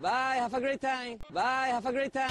Bye. Have a great time. Bye. Have a great time.